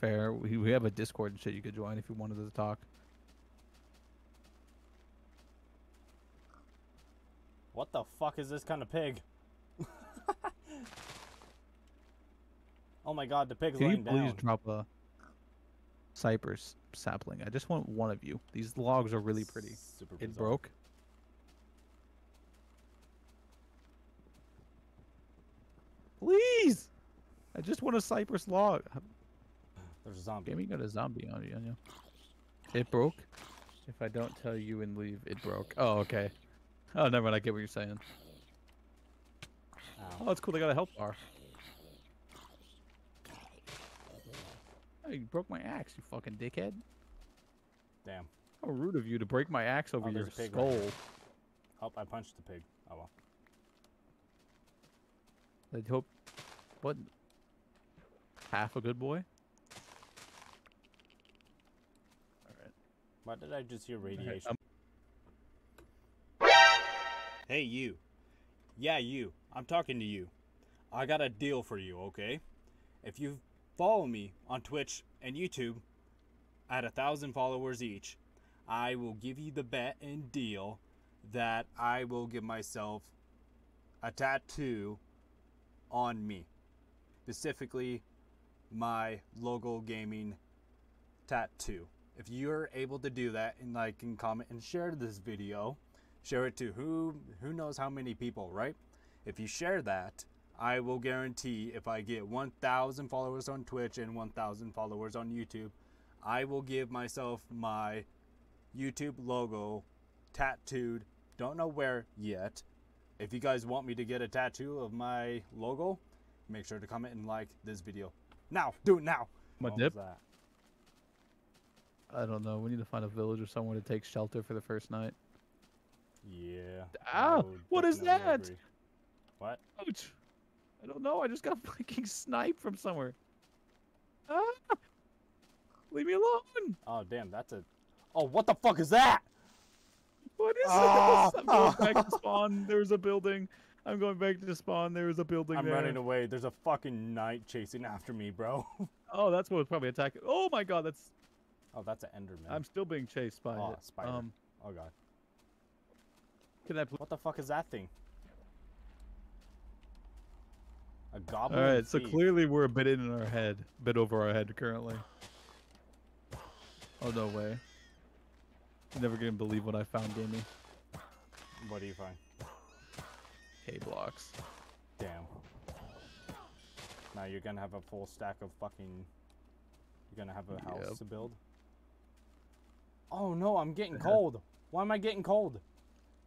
fair. We we have a Discord and shit you could join if you wanted to talk. What the fuck is this kind of pig? oh my god, the pig's Can you please drop a cypress sapling? I just want one of you. These logs are really pretty. Super It bizarre. broke. Please! I just want a cypress log. There's a zombie. Gaming got a zombie on you. on you. It broke. If I don't tell you and leave, it broke. Oh, okay. Oh, never mind. I get what you're saying. Ow. Oh, it's cool. They got a health bar. Oh, you broke my axe, you fucking dickhead. Damn. How rude of you to break my axe over Oh, your there's a pig right skull. there. Oh, I punched the pig. Oh well. I hope. What? Half a good boy? Why did I just hear radiation? um, Hey, you. Yeah, you. I'm talking to you. I got a deal for you, okay? If you follow me on Twitch and YouTube at a thousand followers each, I will give you the bet and deal that I will give myself a tattoo on me. Specifically, my logo gaming tattoo. If you're able to do that and like and comment and share this video, share it to who who knows how many people, right? If you share that, I will guarantee if I get 1,000 followers on Twitch and 1,000 followers on YouTube, I will give myself my YouTube logo tattooed. Don't know where yet. If you guys want me to get a tattoo of my logo, make sure to comment and like this video. Now, do it now. My dip? I don't know. We need to find a village or somewhere to take shelter for the first night. Yeah. Ah, what is that? agree. What? Ouch! I don't know. I just got fucking sniped from somewhere. Ah! Leave me alone! Oh, damn, that's a. Oh, what the fuck is that? What is this? I'm going back to spawn. There's a building. I'm going back to spawn. There's a building I'm there. running away. There's a fucking knight chasing after me, bro. Oh, that's what was probably attacking. Oh my god, that's. Oh, that's an Enderman. I'm still being chased by Oh, it. spider. Um, Oh god. can I? What the fuck is that thing? A goblin. All right, so clearly we're a bit in our head, a bit over our head currently. Oh no way! You're never gonna believe what I found, Gamey. What do you find? K blocks. Damn. Now you're gonna have a full stack of fucking. You're gonna have a house Yep. to build. Oh no, I'm getting cold. Why am I getting cold?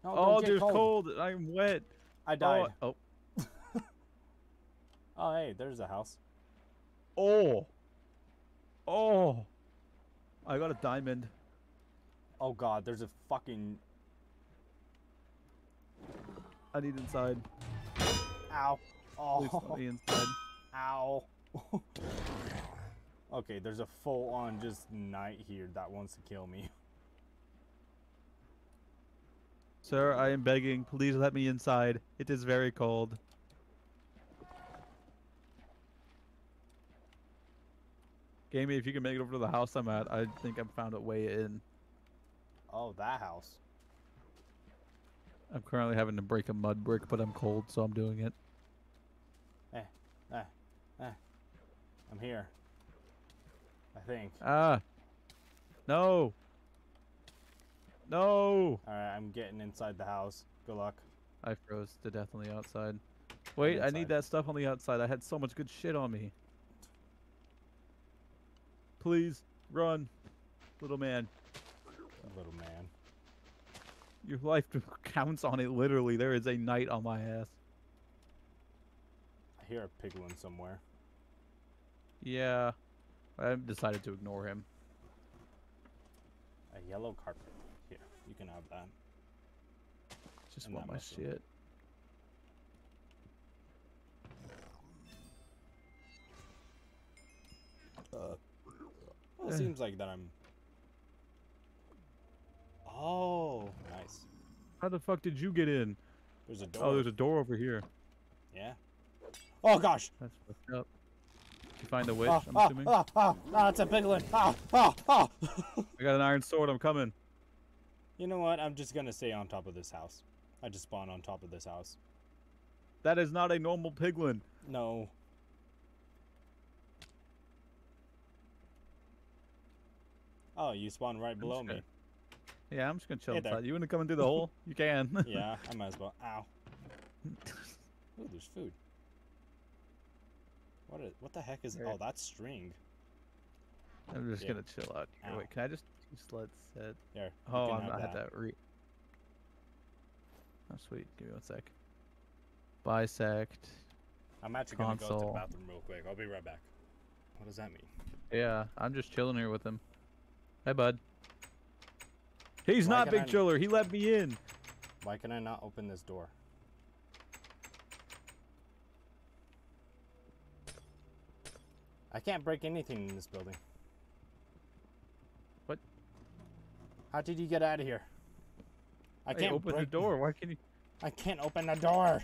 No, oh, get there's cold. cold. I'm wet. I oh, died. Oh, Oh, hey, there's a house. oh, oh, oh! I got a diamond. Oh god, there's a fucking. I need inside. Ow. Please Oh. me inside. Ow. okay, there's a full on just knight here that wants to kill me. Sir, I am begging. Please let me inside. It is very cold. Gamey, if you can make it over to the house I'm at, I think I've found a way in. Oh, that house. I'm currently having to break a mud brick, but I'm cold, so I'm doing it. Eh, eh, eh. I'm here. I think. Ah! No! No! Alright, I'm getting inside the house. Good luck. I froze to death on the outside. Wait, I need that stuff on the outside. I had so much good shit on me. Please, run. Little man. Little man. Your life counts on it, literally. There is a knight on my ass. I hear a piglin somewhere. Yeah. I decided to ignore him. A yellow carpet. Here, you can have that. Just And want that my mushroom. shit. Well, it seems like that I'm. Oh, nice. How the fuck did you get in? There's a door. Oh, there's a door over here. Yeah. Oh gosh. That's fucked up. You find the witch, Ah, I'm ah, assuming? ah, ah, ah, it's a piglin. Ah, ah, ah. I got an iron sword, I'm coming. you know what? I'm just gonna stay on top of this house. I just spawned on top of this house. That is not a normal piglin. No. Oh, you spawned right below me. Yeah, I'm just gonna chill Hey inside. You wanna come in through the hole? You can. yeah, I might as well. Ow. Ooh, there's food. What is, what the heck is? Here. Oh, that's string. I'm just Yeah. gonna chill out here. Ow. Wait, can I just let set? Here. Oh, I'm, not had that. re. Oh, sweet. Give me one sec. Bisect. I'm actually gonna go to the bathroom real quick. I'll be right back. What does that mean? Yeah, I'm just chilling here with him. Hey, bud. He's Why not Big I- Chiller. He let me in. Why can I not open this door? I can't break anything in this building. What? How did you get out of here? I can't open break the door. Why can't you? I can't open the door.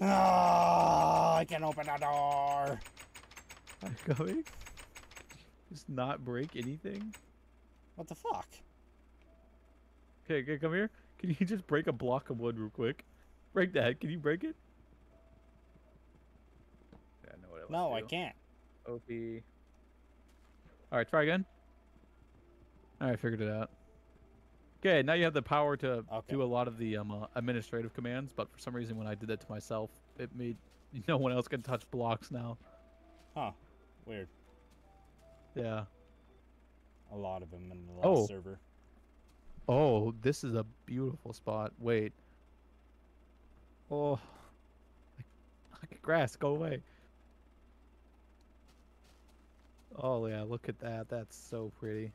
Ah, I can't open the door. I'm going. Just not break anything. What the fuck? Okay, okay, come here. Can you just break a block of wood real quick? Break that. Can you break it? Yeah, I know what else No, I can't. OP. All right, try again. All right, figured it out. Okay, now you have the power to Okay. do a lot of the um, uh, administrative commands, but for some reason, when I did that to myself, it made no one else can touch blocks now. Huh. Weird. Yeah. A lot of them in the last Oh. server. Oh, this is a beautiful spot. Wait. Oh. Grass, go away. Oh yeah, look at that. That's so pretty.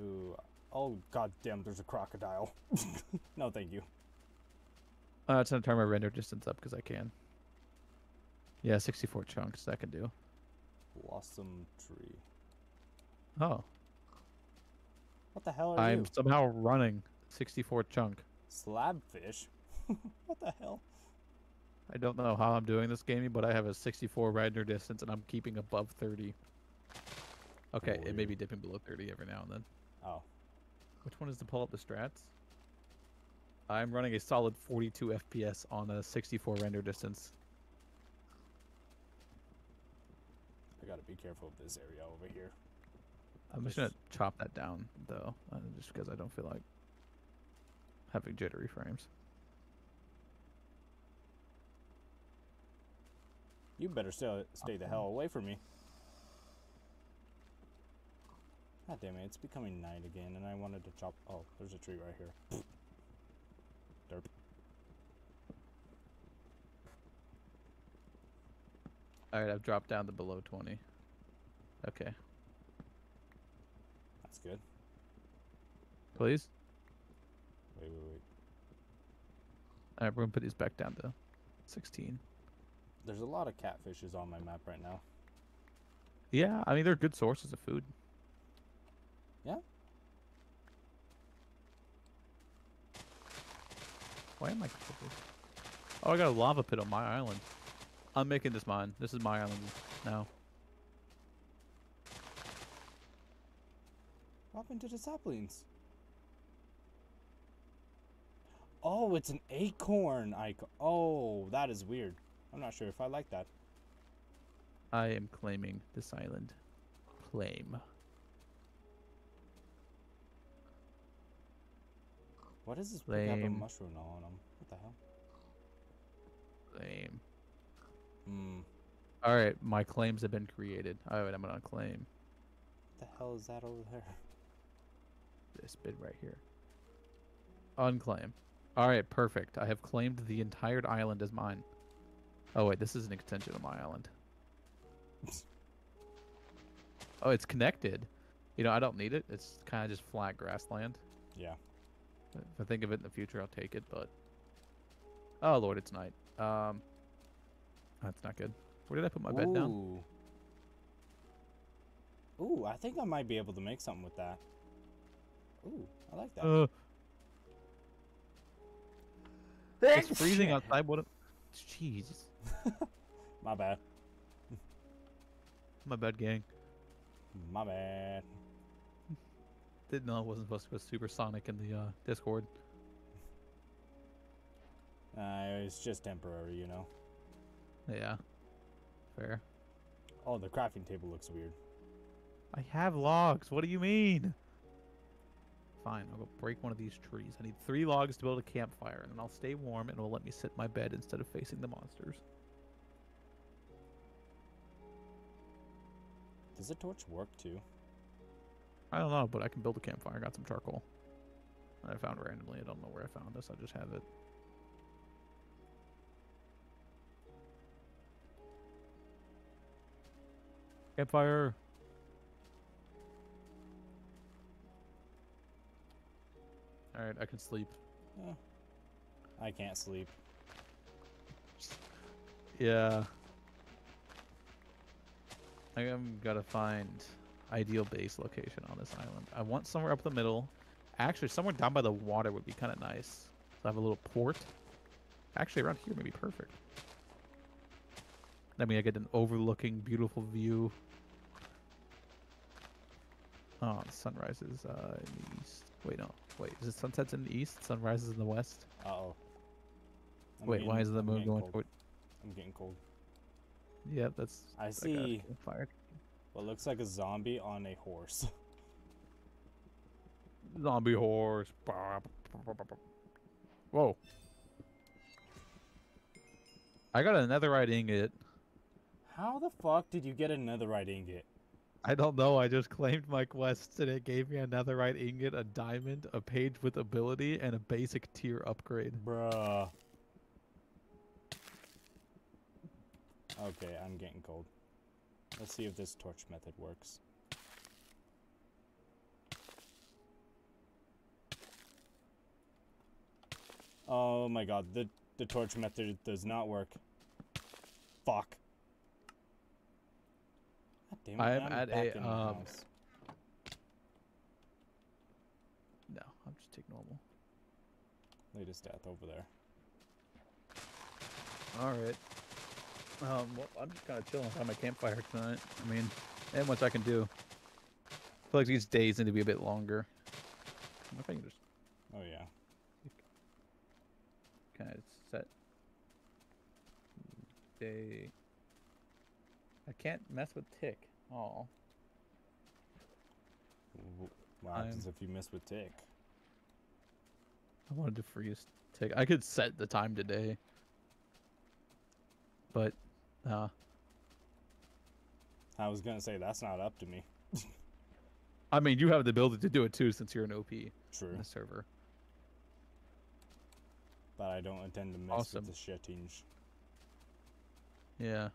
Ooh. Oh god damn, there's a crocodile. no, thank you. Uh, it's gonna turn my render distance up because I can. Yeah, 64 chunks that can do. Blossom tree. Oh, What the hell are you? I'm somehow running 64 chunk. Slabfish? what the hell? I don't know how I'm doing this gaming, but I have a 64 render distance and I'm keeping above 30. Okay, it may be dipping below 30 every now and then. Oh. Which one is to pull up the strats? I'm running a solid 42 FPS on a 64 render distance. I gotta be careful of this area over here. I'm just gonna chop that down though, uh, just because I don't feel like having jittery frames. You better stay, stay the hell away from me. God damn it, it's becoming night again, and I wanted to chop. Oh, there's a tree right here. Derp. All right, I've dropped down to below 20. Okay, That's good. please. Wait, wait, wait. All right, we're gonna put these back down to 16. There's a lot of catfishes on my map right now. Yeah, I mean they're good sources of food. Yeah. Why am I? Oh, I got a lava pit on my island. I'm making this mine. This is my island now. What happened to the saplings? Oh, it's an acorn icon. Oh, that is weird. I'm not sure if I like that. I am claiming this island. Claim. What is this pick up a mushroom on him? What the hell? Claim. Hmm. All right, my claims have been created. All right, I'm gonna claim What the hell is that over there? this bit right here. Unclaim. All right, perfect. I have claimed the entire island as mine. Oh wait, this is an extension of my island. oh, it's connected. You know, I don't need it. It's kind of just flat grassland. Yeah. If I think of it in the future, I'll take it. But oh lord, it's night. Um, that's not good. Where did I put my bed down? Ooh. Ooh, I think I might be able to make something with that. Ooh, I like that. Uh, It's freezing outside. What? A... Jesus. My bad. My bad, gang. My bad. Didn't know I wasn't supposed to go supersonic in the uh, Discord. Uh, it's just temporary, you know. Yeah. Fair. Oh, the crafting table looks weird. I have logs. What do you mean? Fine, I'll go break one of these trees. I need three logs to build a campfire, and then I'll stay warm and it'll let me sit in my bed instead of facing the monsters. Does the torch work too? I don't know, but I can build a campfire. I got some charcoal. that I found randomly. I don't know where I found this. I just have it. Campfire. All right, I can sleep. Eh, I can't sleep. Yeah. I am gotta find ideal base location on this island. I want somewhere up the middle. Actually, somewhere down by the water would be kind of nice. So I have a little port. Actually, around here may be perfect. That mean I get an overlooking beautiful view. Oh, the sunrise is uh, in the east. Wait, no. Wait, is it sunsets in the east? Sunrise is in the west? Uh oh. Wait, why is the moon going cold. toward? I'm getting cold. Yeah, that's. I got see Fire. what looks like a zombie on a horse. Zombie horse. Whoa. I got a netherite ingot. How the fuck did you get a netherite ingot? I don't know. I just claimed my quests and it gave me a netherite ingot, a diamond, a page with ability, and a basic tier upgrade. Bruh. Okay, I'm getting cold. Let's see if this torch method works. Oh my god, the, the torch method does not work. Fuck. God damn it, I am at a, um, house. No, I'll just take normal. Latest death over there. Alright. Um, well, I'm just kind of chilling by my campfire tonight. I mean, ain't much I can do. I feel like these days need to be a bit longer. I wonder if I can just Oh yeah. kind of set day. I can't mess with tick. Oh, What happens I'm- if you mess with tick? I wanted to freeze tick. I could set the time today, but uh, I was gonna say that's not up to me. I mean, you have the ability to do it too since you're an OP True, the server. but I don't intend to mess Awesome. with the shittinge. Yeah.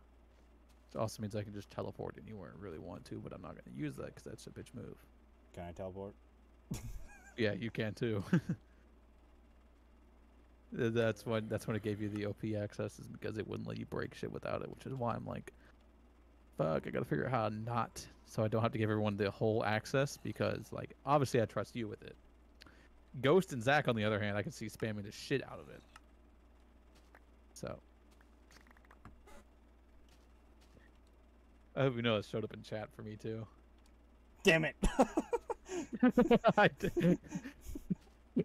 It also means I can just teleport anywhere I really want to, but I'm not going to use that because that's a bitch move. Can I teleport? Yeah, you can too. Th- that's when that's when it gave you the OP access is because it wouldn't let you break shit without it, which is why I'm like, fuck, I gotta figure out how not so I don't have to give everyone the whole access because like obviously I trust you with it. Ghost and Zach on the other hand, I can see spamming the shit out of it. So I hope you know it showed up in chat for me too. Damn it! I did.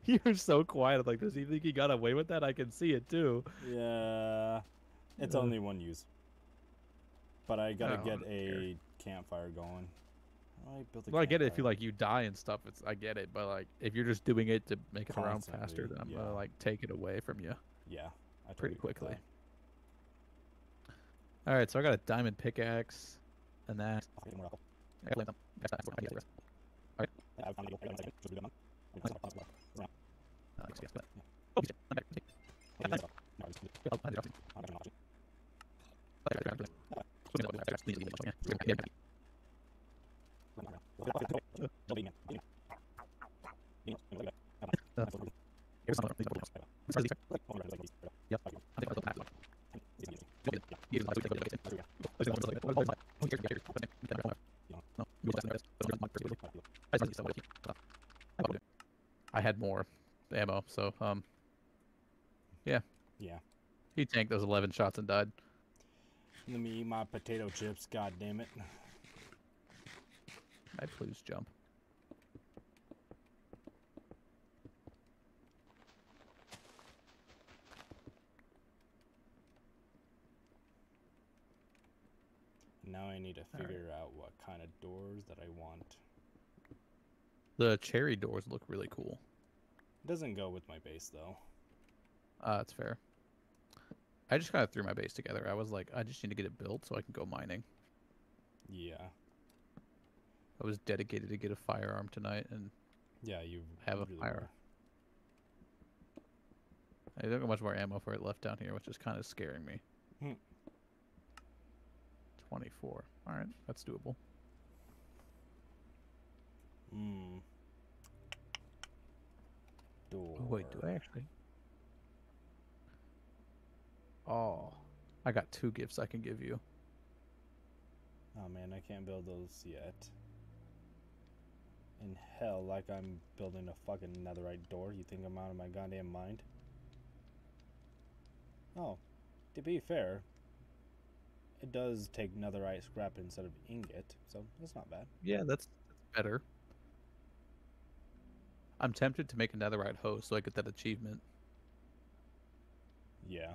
you were so quiet. I'm like, does he think he got away with that? I can see it too. yeah, it's only one use. But I gotta get a campfire going. I build a Well, I get it if you like you die and stuff. It's I get it, but like if you're just doing it to make it around faster, then I'm yeah. gonna like take it away from you. Yeah, I pretty totally get quickly. All right, so I got a diamond pickaxe, and that. I'll get more apple. I had more ammo, so um, yeah, Yeah. He tanked those 11 shots and died. Let me eat my potato chips. God damn it. I please jump. Now I need to figure out what kind of doors that I want. The cherry doors look really cool. Doesn't go with my base though. Uh, that's fair. I just kind of threw my base together. I was like, I just need to get it built so I can go mining. Yeah. I was dedicated to get a firearm tonight, and Yeah, you Have a really fire. I don't got much more ammo for it left down here, which is kind of scaring me. Hmm. 24. All right, that's doable. Hmm. Door. Oh, wait, do I actually? Oh, I got two gifts I can give you. Oh man, I can't build those yet. In hell, like I'm building a fucking netherite door. You think I'm out of my goddamn mind? Oh, to be fair, it does take netherite scrap instead of ingot, so that's not bad. Yeah, that's, that's better. I'm tempted to make a netherite hoe so I get that achievement. Yeah.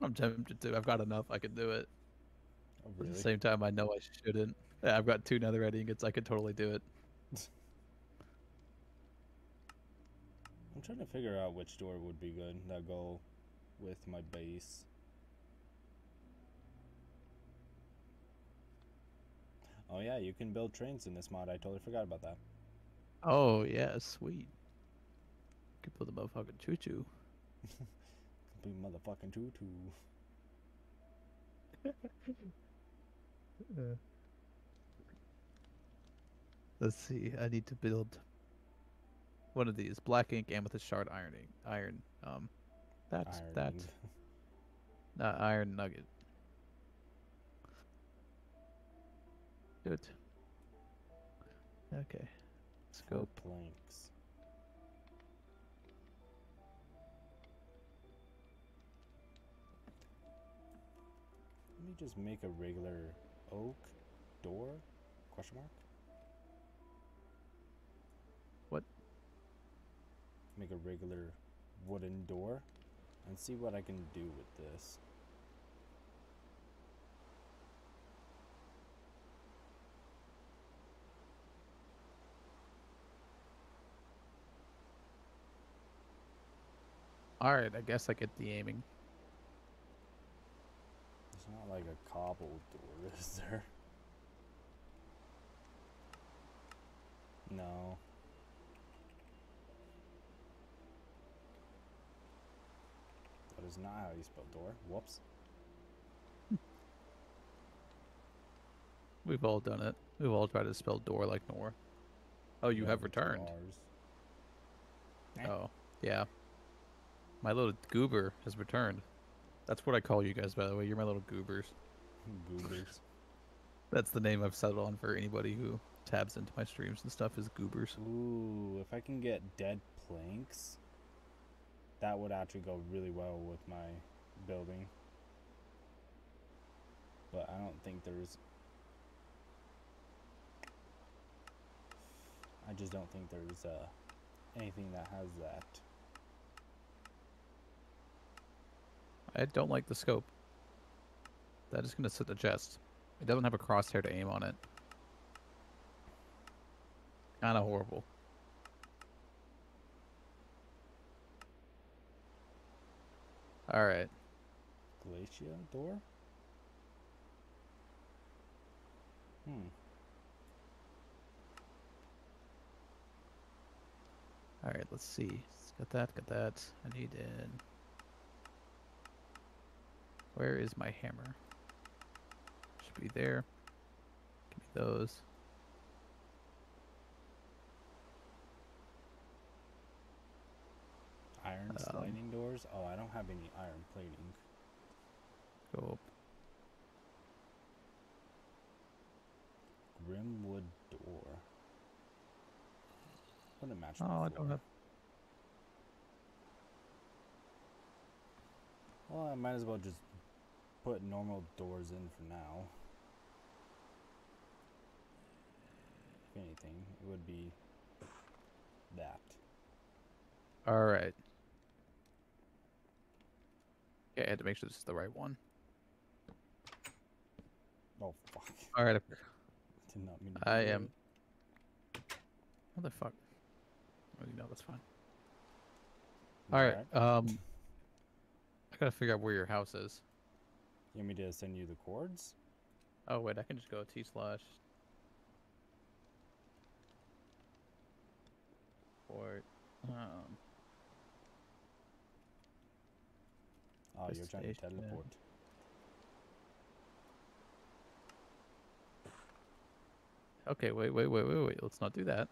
I'm tempted to. I've got enough. I could do it. Oh, really? At the same time, I know I shouldn't. Yeah, I've got two netherite ingots. I could totally do it. I'm trying to figure out which door would be good that go with my base. Oh yeah, you can build trains in this mod. I totally forgot about that. Oh yeah, sweet. Could put the motherfucking choo choo. Could Complete motherfucking tutu. Let's see. I need to build one of these black ink amethyst shard ironing iron. Um, that's Ironing. that's not iron nugget. Good. Okay. Let's go. planks. Let me just make a regular oak door? Question mark. What? Make a regular wooden door and see what I can do with this. All right. I guess I get the aiming. It's not like a cobbled door, is there? No. That is not how you spell door. Whoops. We've all done it. We've all tried to spell door like Nor. Oh, you Yeah, have returned. Eh. Oh, yeah. My little goober has returned. That's what I call you guys, by the way. You're my little goobers. Goobers. That's the name I've settled on for anybody who tabs into my streams and stuff is goobers. Ooh, if I can get dead planks, that would actually go really well with my building. But I don't think there's. I just don't think there's uh, anything that has that. I don't like the scope. That is gonna sit the chest. It doesn't have a crosshair to aim on it. Kinda horrible. Alright. Glacia door? Hmm. Alright, let's see. Got that, got that. I need in. Where is my hammer? Should be there. Give me those. Iron Um, sliding doors? Oh, I don't have any iron plating. Go up. Grimwood door. Wouldn't match Oh, I don't have. Well, I might as well just put normal doors in for now. If anything, it would be that. All right. Yeah, I had to make sure this is the right one. Oh fuck! All right. Did not mean to. I am- What the fuck? Oh, you know that's fine. All Alright. right. Um, I gotta figure out where your house is. You want me to send you the cords? Oh wait, I can just go t slash. Port. Um, Oh, you're trying to teleport. okay, wait, wait, wait, wait, wait. Let's not do that.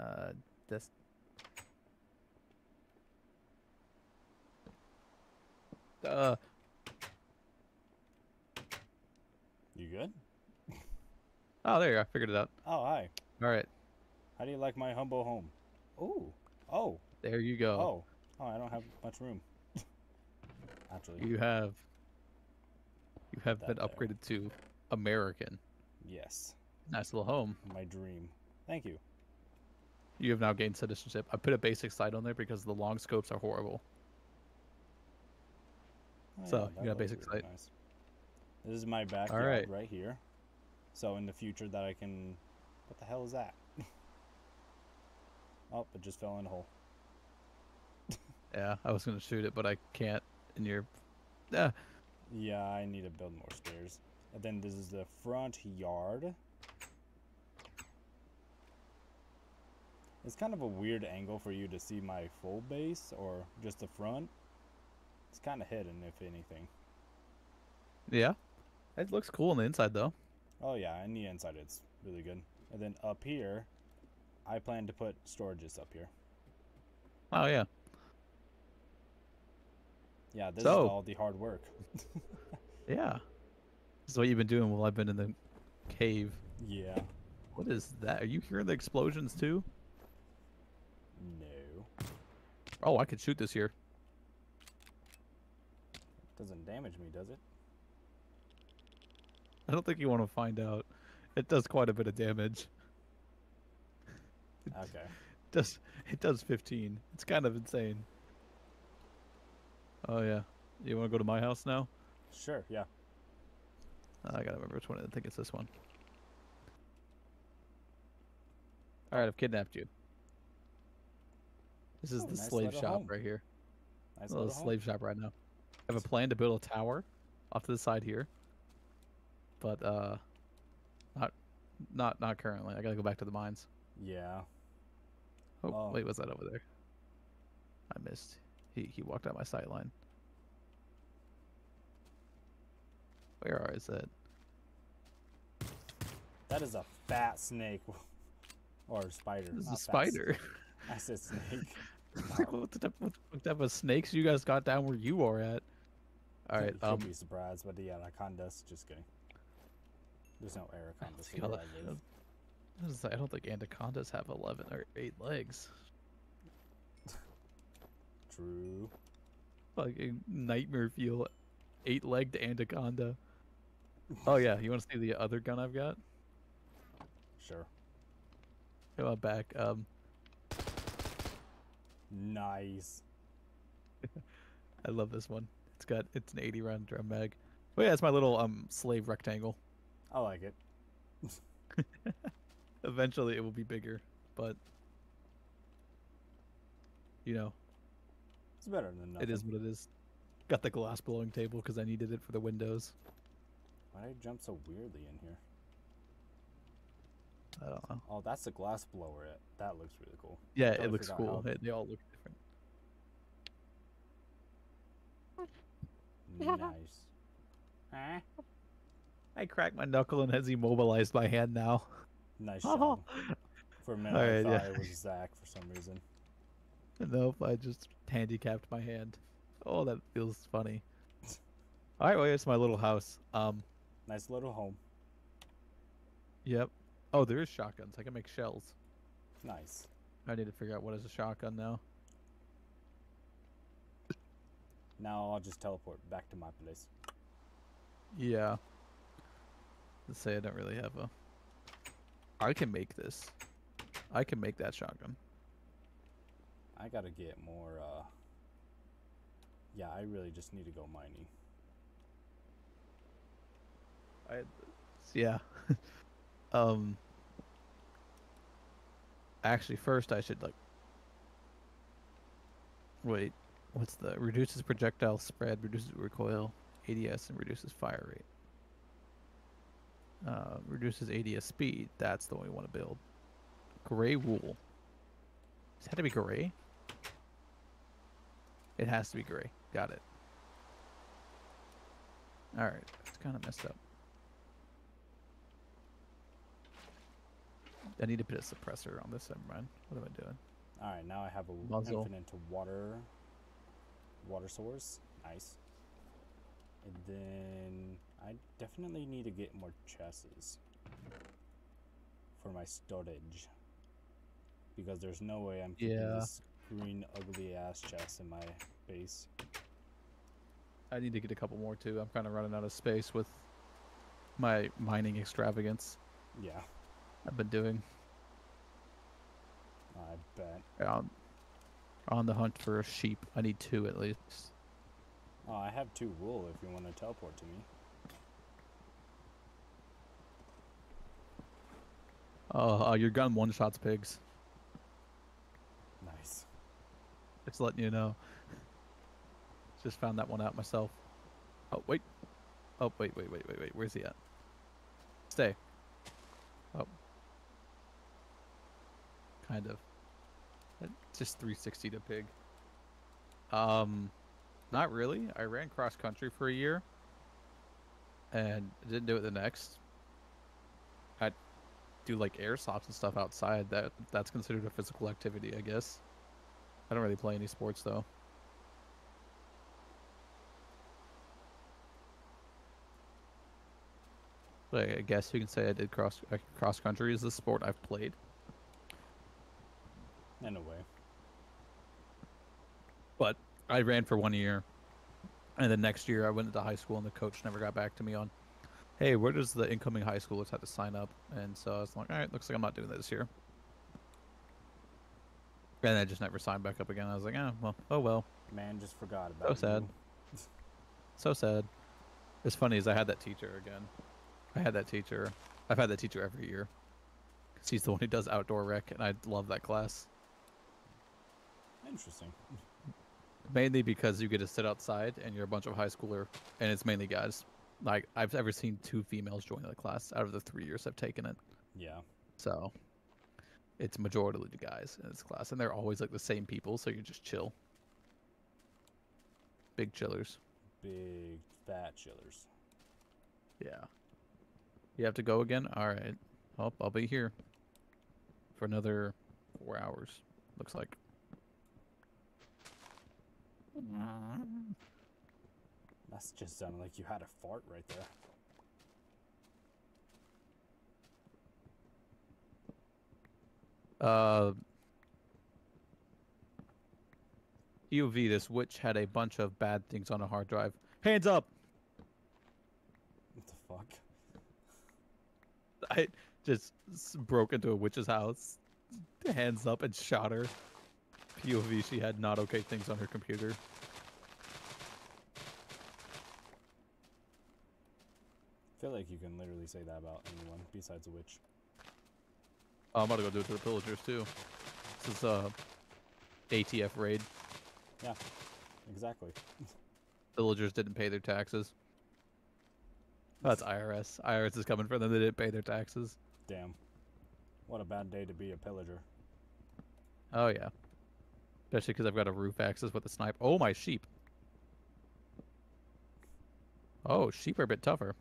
Uh, this. Uh, You good? oh, there you are. I figured it out. Oh, hi. All right, How do you like my humble home? Ooh. Oh. there you go. Oh. Oh, I don't have much room. Actually, You have. You have That been there. upgraded to American. yes. Nice little home. My dream. Thank you. You have now gained citizenship. I put a basic site on there because the long scopes are horrible. Oh, So, you got a basic really site. Nice. This is my backyard right. right here. So in the future that I can what the hell is that? oh, it just fell in a hole. Yeah, I was gonna shoot it, but I can't. And you're, yeah, Yeah, I need to build more stairs. And then this is the front yard. It's kind of a weird angle for you to see my full base or just the front. It's kind of hidden, if anything. yeah. It looks cool on the inside though. Oh yeah, and the inside it's really good. And then up here, I plan to put storages up here. Oh yeah. Yeah, this So- is all the hard work. Yeah. This is what you've been doing while I've been in the cave. Yeah. What is that? Are you hearing the explosions too? No. Oh, I could shoot this here. Doesn't damage me, does it? I don't think you want to find out. It does quite a bit of damage. Okay. It does it does 15. It's kind of insane. Oh yeah. You want to go to my house now? Sure, yeah. Ah, I gotta remember which one. I think it's this one. All right, I've kidnapped you. This is Oh, the nice slave shop home. right here. Nice little little slave shop right now. I have a plan to build a tower off to the side here, but uh, not not not currently. I gotta go back to the mines. Yeah. Oh, Oh. wait, was that over there? I missed. He he walked out my sight line. Where are is it? That is a fat snake. or spider. This is a not fat s- spider. I said snake. Like, what, the what, what type of snakes you guys got down where you are at? All right, You'd um, be surprised, but the anacondas. Just kidding. There's no anacondas I. I like, I don't think anacondas have eleven or eight legs. True. Fucking nightmare fuel, eight-legged anaconda. Oh yeah, you want to see the other gun I've got? Sure. Come on back. Um, Nice. I love this one. It's got it's an 80 round drum mag. Oh yeah, it's my little um slave rectangle. I like it. Eventually it will be bigger, but you know, It's better than nothing. it is what it is. Got the glass blowing table because I needed it for the windows. Why did I jump so weirdly in here? I don't know. Oh, that's the glass blower. It that looks really cool. Yeah, it looks cool. They, they all look different. Nice. Huh? I cracked my knuckle and has immobilized my hand now. Nice Oh. job. For a minute, Alright, I yeah. thought it was Zach for some reason. Nope, I just handicapped my hand. Oh, that feels funny. All right, well, here's my little house. Um, Nice little home. yep. Oh, there is shotguns. I can make shells. Nice. I need to figure out what is a shotgun now. Now I'll just teleport back to my place. Yeah. Let's say I don't really have a. I can make this. I can make that shotgun. I gotta get more, uh... Yeah, I really just need to go mining. I. Yeah. um. Actually, first I should like. Wait, what's the reduces projectile spread, reduces recoil, ADS, and reduces fire rate. Uh, reduces ADS speed. That's the one we want to build. Gray wool. Does it have to be gray? It has to be gray. Got it. All right, it's kind of messed up. I need to put a suppressor on this. Never mind. What am I doing? Alright, now I have a Muzzle. infinite water water source. Nice. And then I definitely need to get more chests for my storage. Because there's no way I'm keeping Yeah. this green ugly ass chest in my base. I need to get a couple more too. I'm kind of running out of space with my mining extravagance Yeah, I've been doing. I bet. On, on the hunt for a sheep. I need two at least. Oh, I have two wool if you want to teleport to me. Oh, uh, your gun one shots pigs. Nice. Just letting you know. Just found that one out myself. Oh wait. Oh wait, wait, wait, wait, wait. Where's he at? Stay. Oh. Kind of. Just 360 to pig. Um, not really. I ran cross country for a year, and didn't do it the next. I do like airsofts and stuff outside. That that's considered a physical activity, I guess. I don't really play any sports though. But I guess you can say I did cross cross country is the sport I've played. In a way. But I ran for one year, and then next year I went into high school, and the coach never got back to me on, hey, where does the incoming high schoolers have to sign up? And so I was like, all right, looks like I'm not doing that this year. And I just never signed back up again. I was like, oh well, oh well. Man just forgot about it. So sad. you. So sad. It's funny is I had that teacher again. I had that teacher. I've had that teacher every year. Cause he's the one who does outdoor rec, and I love that class. Interesting. Mainly because you get to sit outside, and you're a bunch of high schooler, and it's mainly guys. Like I've ever seen two females join the class out of the three years I've taken it. Yeah. So it's majority of the guys in this class, and they're always like the same people, so you just chill. Big chillers. Big fat chillers. Yeah. You have to go again? Alright. Well, I'll be here for another four hours, looks like. That's just sounded like you had a fart right there. Uh, UV, this witch had a bunch of bad things on a hard drive. Hands up! What the fuck? I just broke into a witch's house, hands up, and shot her. POV, she had not okay things on her computer. I feel like you can literally say that about anyone besides a witch. Oh, I'm about to go do it to the pillagers too. This is uh ATF raid. Yeah, exactly. pillagers didn't pay their taxes. That's IRS. IRS is coming for them. They didn't pay their taxes. Damn. What a bad day to be a pillager. Oh yeah. Especially because I've got a roof access with a sniper. Oh my sheep. Oh, sheep are a bit tougher.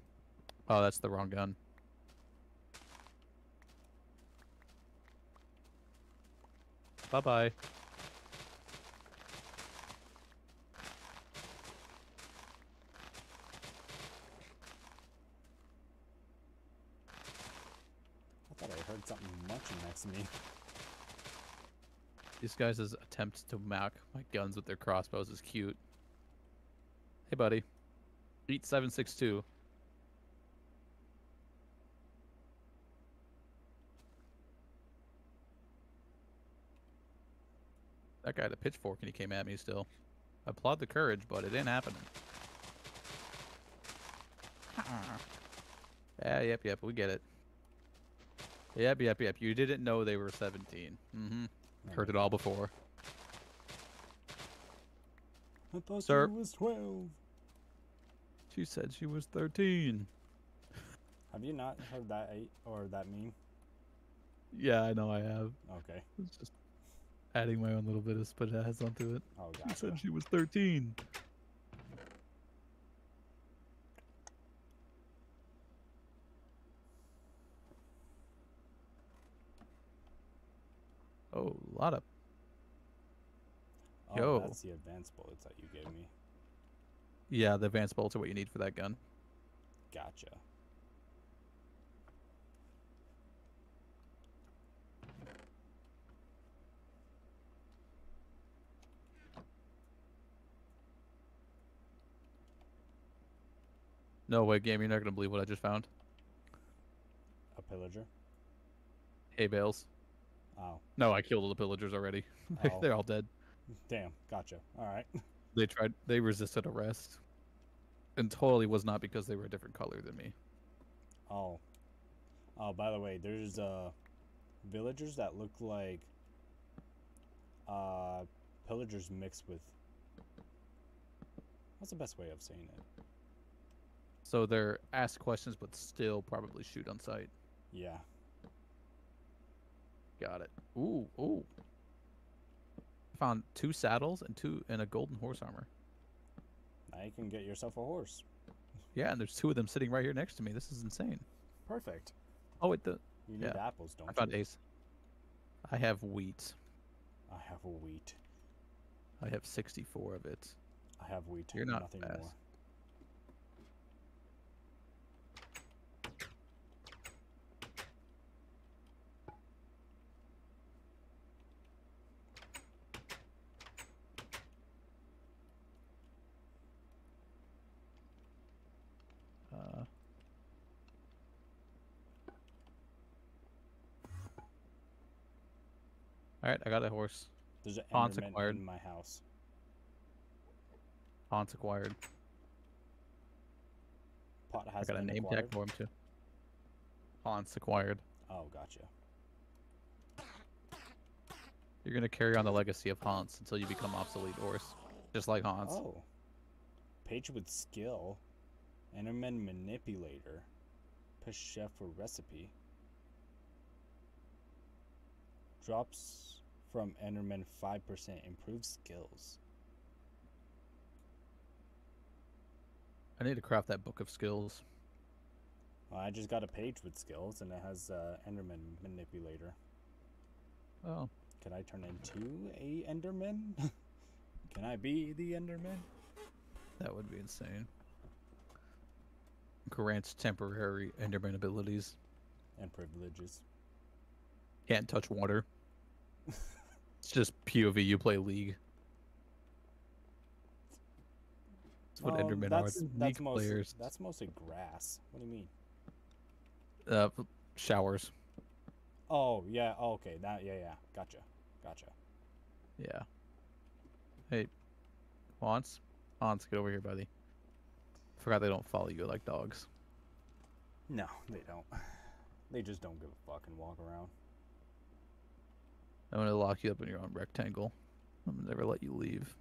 Oh, that's the wrong gun. Bye bye. I thought I heard something munching next to me. These guys' attempts to mock my guns with their crossbows is cute. Hey, buddy. Eat seven six two. That guy had a pitchfork and he came at me still. I applaud the courage, but it ain't happening. yeah, yep, yep, we get it. Yep, yep, yep. You didn't know they were 17. Mm-hmm. Heard it all before. I thought Sir. she was 12. She said she was 13. Have you not heard that eight or that meme? Yeah, I know I have. Okay. It's just adding my own little bit of spazz onto it. Oh, She said she was 13. Oh, a lot of. Oh, Yo. that's the advanced bullets that you gave me. Yeah, the advanced bullets are what you need for that gun. Gotcha. No way, game. You're not going to believe what I just found. A pillager? Hay bales. Oh. No, I killed all the pillagers already. Oh. They're all dead. Damn. Gotcha. All right. They tried. They resisted arrest, and totally was not because they were a different color than me. Oh. Oh, by the way, there's uh villagers that look like uh pillagers mixed with What's the best way of saying it? So they're asked questions, but still probably shoot on sight. Yeah. Got it. Ooh, ooh. I found two saddles and two and a golden horse armor. Now you can get yourself a horse. Yeah, and there's two of them sitting right here next to me. This is insane. Perfect. Oh wait, the You need Yeah. apples, don't I found you? ace. I have wheat. I have a wheat. I have 64 of it. I have wheat. You're not nothing fast. more. All right, I got a horse. There's an Haunts Enderman acquired. in my house. Haunts acquired. Pot I got a name acquired. tag for him too. Haunts acquired. Oh, gotcha. You're gonna carry on the legacy of Haunts until you become obsolete horse, just like Haunts. Oh. Page with skill. Enderman manipulator. Push chef for recipe. Drops from Enderman 5% improved skills. I need to craft that book of skills. Well, I just got a page with skills and it has uh, Enderman manipulator. Oh, Can I turn into a Enderman? Can I be the Enderman? that would be insane. Grants temporary Enderman abilities. And privileges. Can't touch water. it's just POV. You play League. That's what Um, Endermen that's, are. That's mostly, players. that's mostly grass. What do you mean? Uh, showers. Oh, yeah. Oh, okay. That, yeah, yeah. Gotcha. Gotcha. Yeah. Hey, Hans, Hans, get over here, buddy. Forgot they don't follow you like dogs. No, they don't. They just don't give a fuck and walk around. I'm gonna lock you up in your own rectangle. I'm gonna never let you leave.